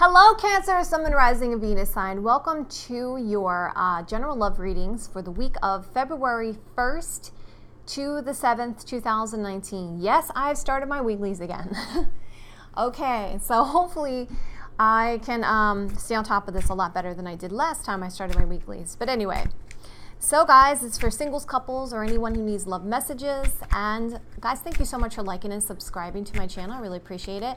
Hello, Cancer, Sun, Rising and Venus sign. Welcome to your uh, general love readings for the week of February 1st to the 7th, 2019. Yes, I've started my weeklies again. okay, so hopefully I can um, stay on top of this a lot better than I did last time I started my weeklies. But anyway, so guys, it's for singles, couples, or anyone who needs love messages. And guys, thank you so much for liking and subscribing to my channel. I really appreciate it.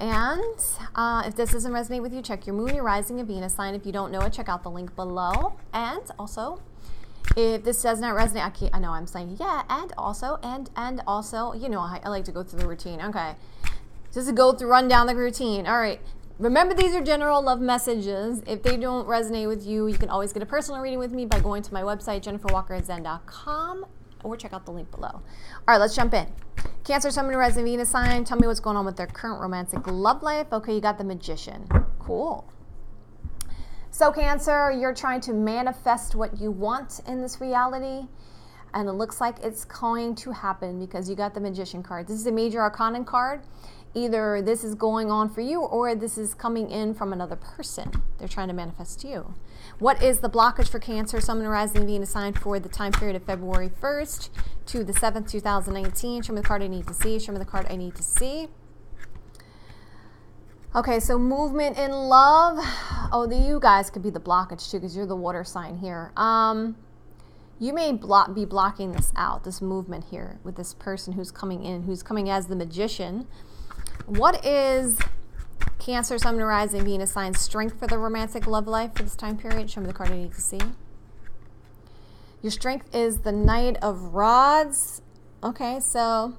And uh, if this doesn't resonate with you, check your moon, your rising, and Venus sign. If you don't know it, check out the link below. And also, if this does not resonate, I, can't, I know I'm saying yeah, and also, and and also, you know, I, I like to go through the routine. Okay, just to go through, run down the routine. All right. Remember, these are general love messages. If they don't resonate with you, you can always get a personal reading with me by going to my website, jenniferwalkerzen.com, or check out the link below. All right, let's jump in. Cancer, Sun, Rising, Venus sign. Tell me what's going on with their current romantic love life. Okay, you got the Magician. Cool. So, Cancer, you're trying to manifest what you want in this reality. And it looks like it's going to happen because you got the Magician card. This is a major arcana card either this is going on for you or this is coming in from another person. They're trying to manifest you. What is the blockage for Cancer, Sun, Rising, Venus sign for the time period of February 1st to the 7th, 2019? Show me the card I need to see. Show me the card I need to see. Okay, so movement in love. Oh, the, you guys could be the blockage too because you're the water sign here. Um, you may block, be blocking this out, this movement here with this person who's coming in, who's coming as the magician what is Cancer, Sun, Rising, Venus sign strength for the romantic love life for this time period? Show me the card I need to see. Your strength is the Knight of Rods. Okay, so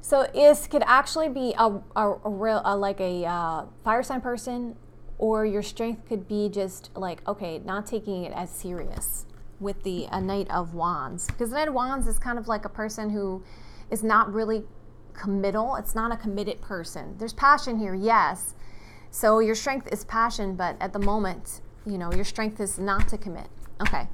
so this could actually be a, a, a real a, like a uh, fire sign person, or your strength could be just like okay, not taking it as serious with the a Knight of Wands because the Knight of Wands is kind of like a person who is not really committal. It's not a committed person. There's passion here, yes. So your strength is passion, but at the moment, you know, your strength is not to commit. Okay.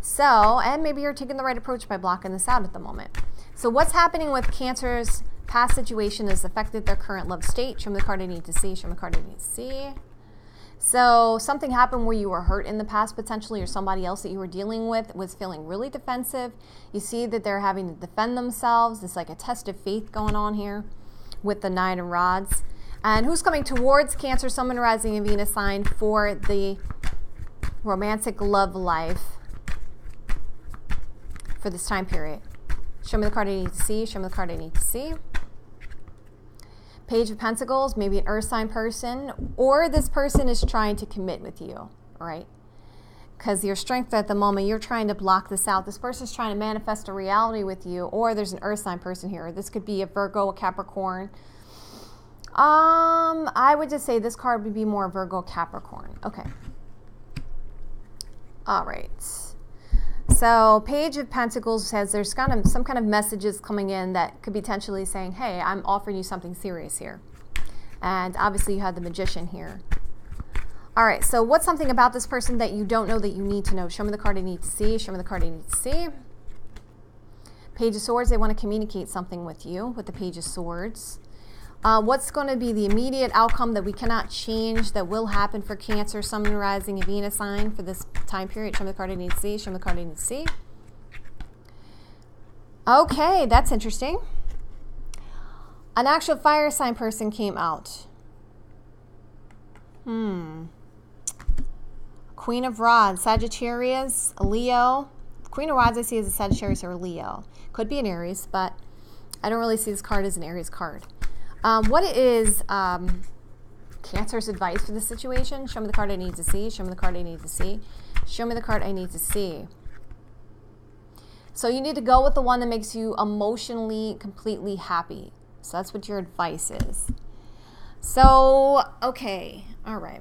So, and maybe you're taking the right approach by blocking this out at the moment. So, what's happening with Cancer's past situation has affected their current love state? Me the card I need to see. Show me the card I need to see. So something happened where you were hurt in the past potentially or somebody else that you were dealing with was feeling really defensive. You see that they're having to defend themselves. It's like a test of faith going on here with the nine of rods. And who's coming towards Cancer, Sun, Rising, and Venus sign for the romantic love life for this time period? Show me the card I need to see. Show me the card I need to see. Page of Pentacles, maybe an earth sign person, or this person is trying to commit with you, right? Because your strength at the moment, you're trying to block this out. This person's trying to manifest a reality with you, or there's an earth sign person here. This could be a Virgo, a Capricorn. Um, I would just say this card would be more Virgo, Capricorn. Okay. All right. So Page of Pentacles says there's kind of some kind of messages coming in that could be potentially saying, hey, I'm offering you something serious here. And obviously you have the Magician here. All right, so what's something about this person that you don't know that you need to know? Show me the card I need to see. Show me the card I need to see. Page of Swords, they want to communicate something with you with the Page of Swords. Uh, what's going to be the immediate outcome that we cannot change that will happen for Cancer, Sun, Rising, and Venus sign for this time period? Show me the card I need to see. Show me the card I need to see. Okay, that's interesting. An actual fire sign person came out. Hmm. Queen of Rods, Sagittarius, Leo. Queen of Rods I see as a Sagittarius or Leo. Could be an Aries, but I don't really see this card as an Aries card. Um, what is um, Cancer's advice for this situation? Show me the card I need to see. Show me the card I need to see. Show me the card I need to see. So you need to go with the one that makes you emotionally completely happy. So that's what your advice is. So, okay. All right.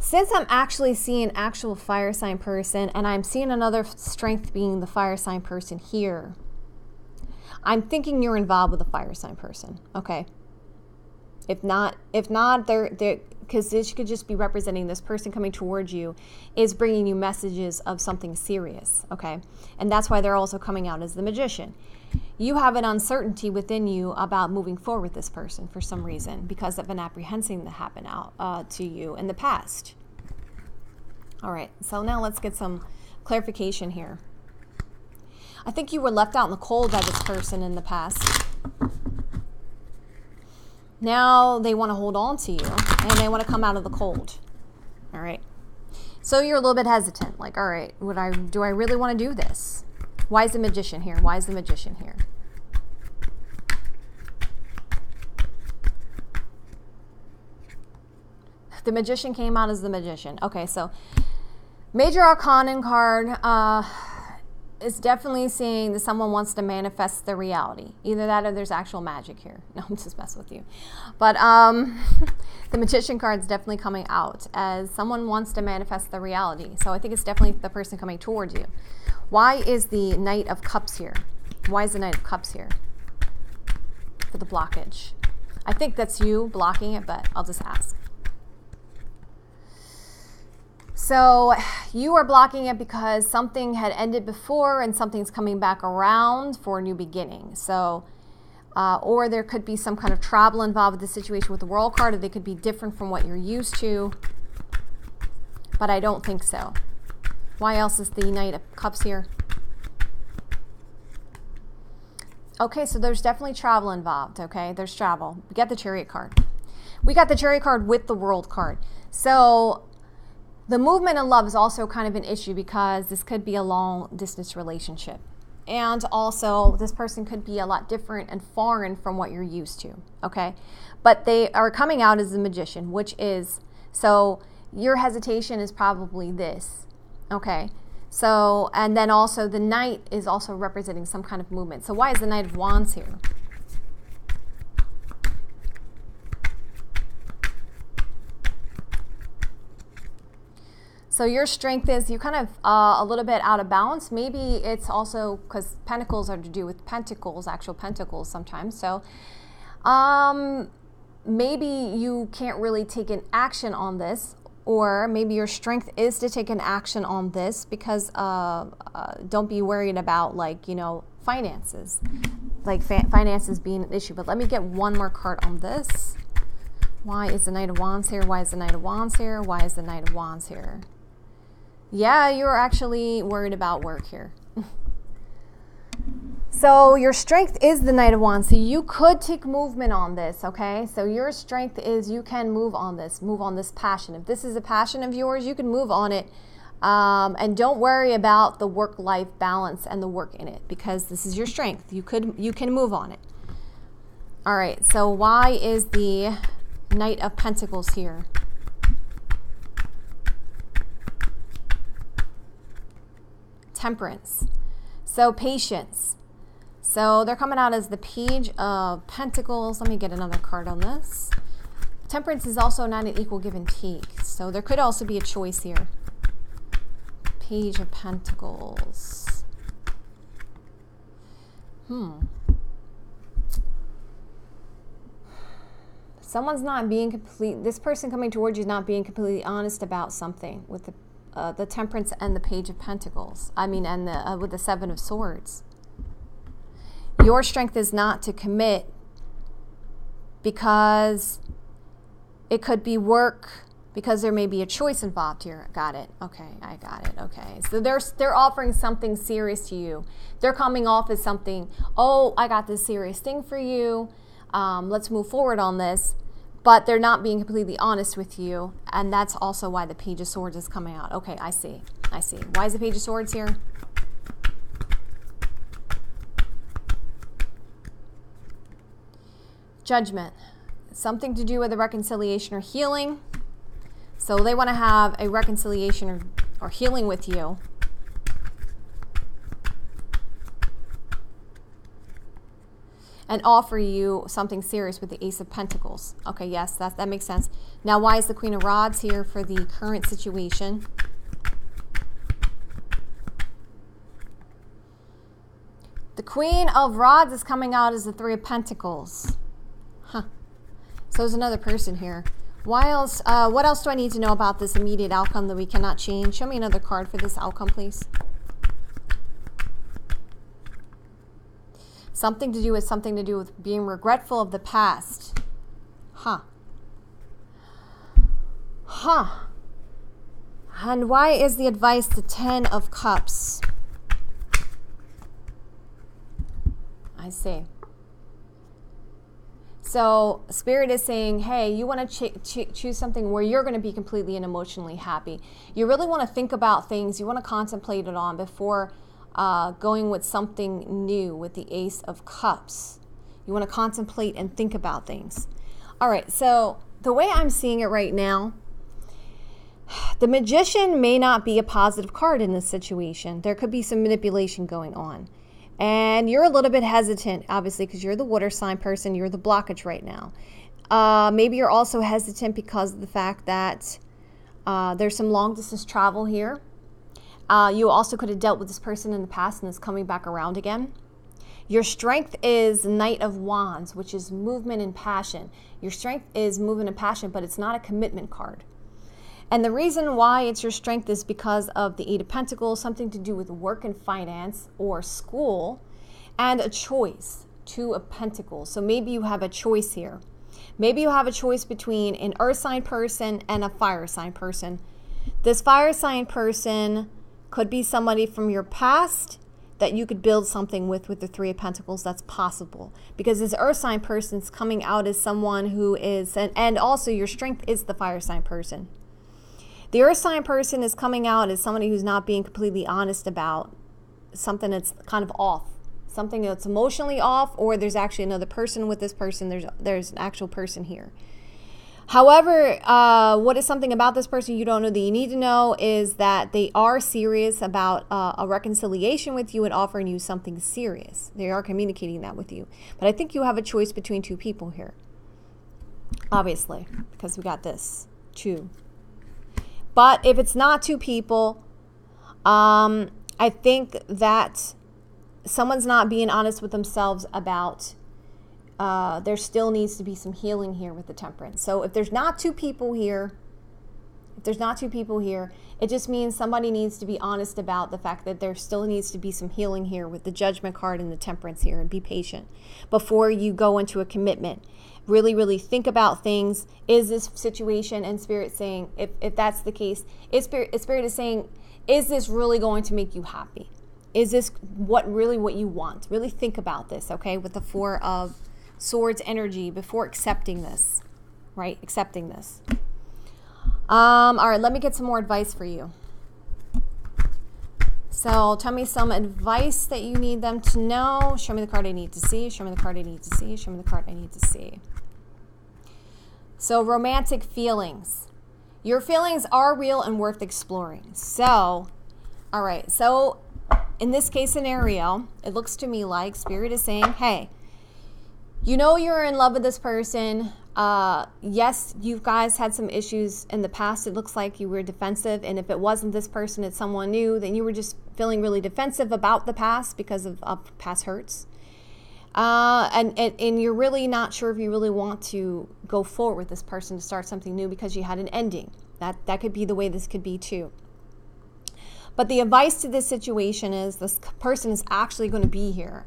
since I'm actually seeing actual fire sign person and I'm seeing another strength being the fire sign person here, I'm thinking you're involved with a fire sign person. Okay. If not, if not, they're, they're because this could just be representing this person coming towards you is bringing you messages of something serious, okay? And that's why they're also coming out as the magician. You have an uncertainty within you about moving forward with this person for some reason because of an apprehension that happened out uh, to you in the past. All right, so now let's get some clarification here. I think you were left out in the cold by this person in the past. Now they want to hold on to you and they want to come out of the cold. All right. So you're a little bit hesitant. Like, all right, would I do I really want to do this? Why is the magician here? Why is the magician here? The magician came out as the magician. Okay, so major arcana card. Uh, it's definitely seeing that someone wants to manifest the reality. Either that or there's actual magic here. No, I'm just messing with you. But um, the magician card is definitely coming out as someone wants to manifest the reality. So I think it's definitely the person coming towards you. Why is the Knight of Cups here? Why is the Knight of Cups here? For the blockage. I think that's you blocking it, but I'll just ask. So you are blocking it because something had ended before and something's coming back around for a new beginning. So, uh, or there could be some kind of travel involved with the situation with the World card, or they could be different from what you're used to. But I don't think so. Why else is the Knight of Cups here? Okay, so there's definitely travel involved, okay? There's travel. We got the Chariot card. We got the Chariot card with the World card. So the movement in love is also kind of an issue because this could be a long distance relationship. And also, this person could be a lot different and foreign from what you're used to, okay? But they are coming out as a magician, which is so your hesitation is probably this, okay? So, and then also the knight is also representing some kind of movement. So, why is the Knight of Wands here? So your strength is you kind of uh, a little bit out of balance. Maybe it's also because pentacles are to do with pentacles, actual pentacles sometimes. So um, maybe you can't really take an action on this, or maybe your strength is to take an action on this because uh, uh, don't be worried about like you know finances, like fa- finances being an issue. But let me get one more card on this. Why is the Knight of Wands here? Why is the Knight of Wands here? Why is the Knight of Wands here? Yeah, you're actually worried about work here. so your strength is the Knight of Wands. So you could take movement on this, okay? So your strength is you can move on this, move on this passion. If this is a passion of yours, you can move on it. Um, and don't worry about the work-life balance and the work in it because this is your strength. You could you can move on it. All right. So why is the Knight of Pentacles here? Temperance. So patience. So they're coming out as the page of pentacles. Let me get another card on this. Temperance is also not an equal give and take. So there could also be a choice here. Page of Pentacles. Hmm. Someone's not being complete. This person coming towards you is not being completely honest about something with the uh, the Temperance and the Page of Pentacles. I mean, and the, uh, with the Seven of Swords. Your strength is not to commit because it could be work because there may be a choice involved here. Got it. Okay, I got it. Okay. So they're they're offering something serious to you. They're coming off as something. Oh, I got this serious thing for you. Um, let's move forward on this but they're not being completely honest with you. And that's also why the Page of Swords is coming out. Okay, I see. I see. Why is the Page of Swords here? Judgment. Something to do with a reconciliation or healing. So they want to have a reconciliation or, or healing with you. And offer you something serious with the Ace of Pentacles. Okay, yes, that, that makes sense. Now, why is the Queen of Rods here for the current situation? The Queen of Rods is coming out as the Three of Pentacles. Huh. So there's another person here. Why else? Uh, what else do I need to know about this immediate outcome that we cannot change? Show me another card for this outcome, please. Something to do with something to do with being regretful of the past. Huh. Huh. And why is the advice the Ten of Cups? I see. So, Spirit is saying, hey, you want to ch- ch- choose something where you're going to be completely and emotionally happy. You really want to think about things, you want to contemplate it on before uh, going with something new with the Ace of Cups. You want to contemplate and think about things. All right, so the way I'm seeing it right now, the magician may not be a positive card in this situation. There could be some manipulation going on. And you're a little bit hesitant, obviously, because you're the water sign person, you're the blockage right now. Uh, maybe you're also hesitant because of the fact that uh, there's some long distance travel here. Uh, you also could have dealt with this person in the past and it's coming back around again. Your strength is Knight of Wands, which is movement and passion. Your strength is movement and passion, but it's not a commitment card. And the reason why it's your strength is because of the Eight of Pentacles, something to do with work and finance or school, and a choice, Two of Pentacles. So maybe you have a choice here. Maybe you have a choice between an earth sign person and a fire sign person. This fire sign person could be somebody from your past that you could build something with with the three of pentacles that's possible because this earth sign person is coming out as someone who is and, and also your strength is the fire sign person the earth sign person is coming out as somebody who's not being completely honest about something that's kind of off, something that's emotionally off, or there's actually another person with this person. There's there's an actual person here. However, uh, what is something about this person you don't know that you need to know is that they are serious about uh, a reconciliation with you and offering you something serious. They are communicating that with you. But I think you have a choice between two people here. Obviously, because we got this two but if it's not two people, um, I think that someone's not being honest with themselves about uh, there still needs to be some healing here with the temperance. So if there's not two people here, if there's not two people here, it just means somebody needs to be honest about the fact that there still needs to be some healing here with the judgment card and the temperance here and be patient before you go into a commitment really, really think about things. Is this situation and spirit saying, if, if that's the case, is spirit, is spirit is saying, is this really going to make you happy? Is this what really what you want? Really think about this, okay, with the four of swords energy before accepting this, right? Accepting this. Um, all right, let me get some more advice for you. So tell me some advice that you need them to know. Show me the card I need to see. Show me the card I need to see. Show me the card I need to see. So, romantic feelings. Your feelings are real and worth exploring. So, all right. So, in this case scenario, it looks to me like Spirit is saying, hey, you know you're in love with this person. Uh, yes, you guys had some issues in the past. It looks like you were defensive. And if it wasn't this person, it's someone new, then you were just feeling really defensive about the past because of, past hurts. Uh, and, and, and you're really not sure if you really want to go forward with this person to start something new because you had an ending. That, that could be the way this could be too. But the advice to this situation is this person is actually going to be here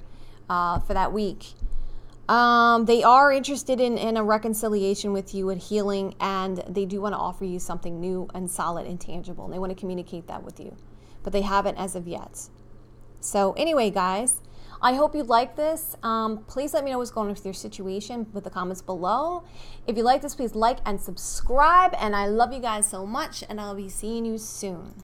uh, for that week. Um, they are interested in, in a reconciliation with you and healing, and they do want to offer you something new and solid and tangible. And they want to communicate that with you, but they haven't as of yet. So, anyway, guys, I hope you like this. Um, please let me know what's going on with your situation with the comments below. If you like this, please like and subscribe. And I love you guys so much, and I'll be seeing you soon.